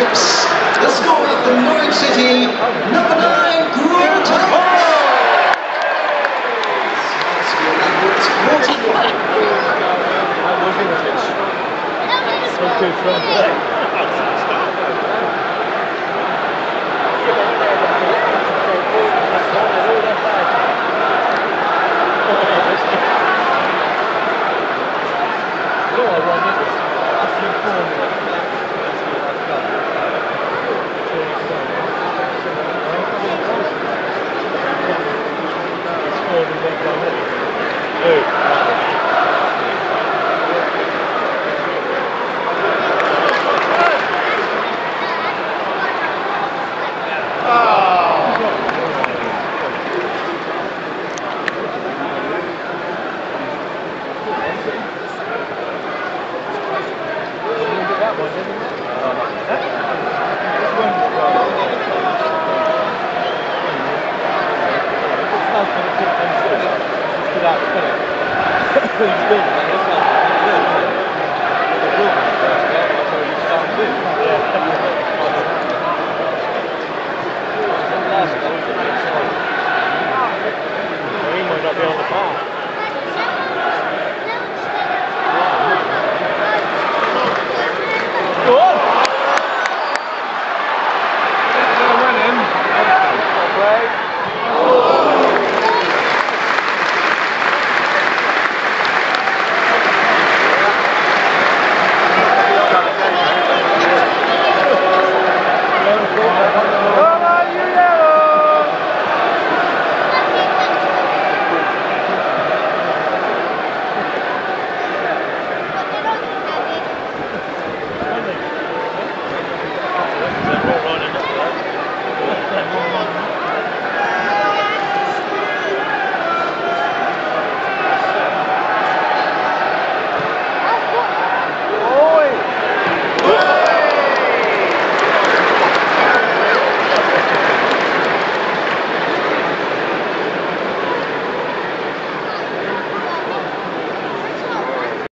hips. The score at the Norwich City, number nine, Grant Holt. over the one minute. Dude. that one, without kind of.